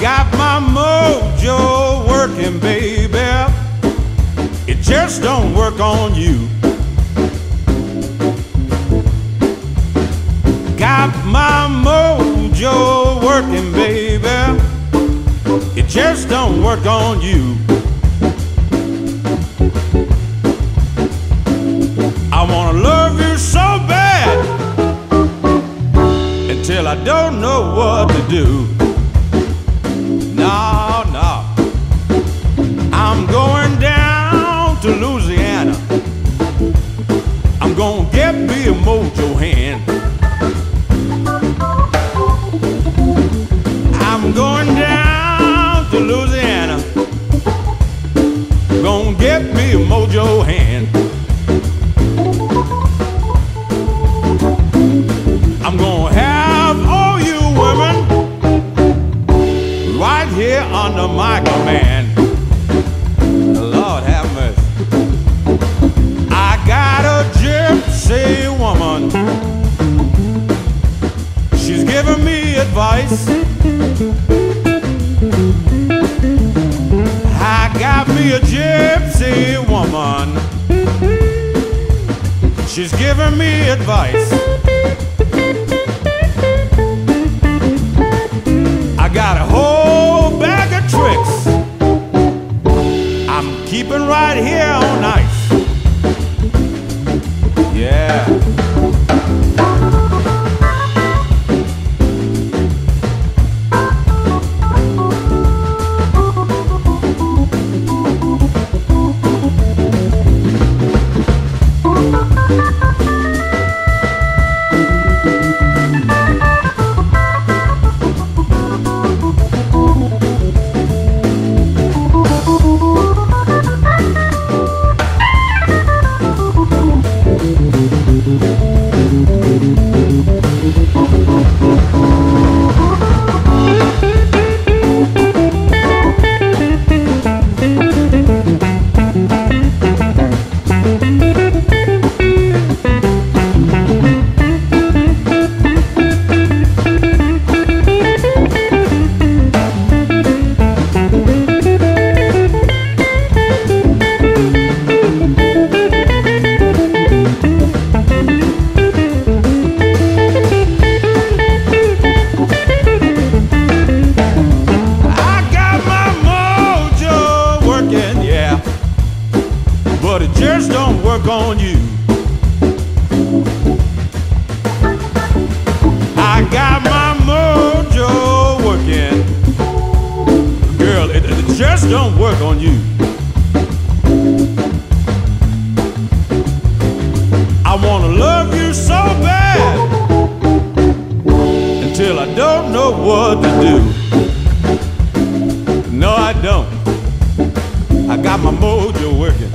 got my mojo working, baby. It just don't work on you. Got my mojo working, baby. It just don't work on you. I wanna love you so bad until I don't know what to do. No, no. I'm going down to Louisiana. I'm gonna get me a mojo hand. I'm going down to Louisiana. Gonna get me a mojo hand. Giving me advice. I got me a gypsy woman. She's giving me advice. I got a whole bag of tricks. I'm keeping right here all ice. Don't on you. I got my mojo working. Girl, it, it just don't work on you. I wanna love you so bad until I don't know what to do. No, I don't. I got my mojo working.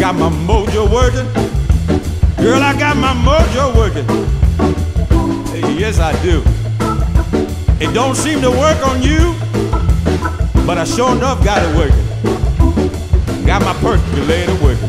Got my mojo working. Girl, I got my mojo working. Hey, yes, I do. It don't seem to work on you, but I sure enough got it working. Got my percolator working.